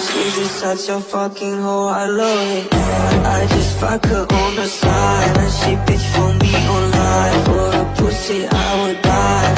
She's just such a fucking hoe, I love it I just fuck her on the side. And she bitch for me online. For a pussy, I would die.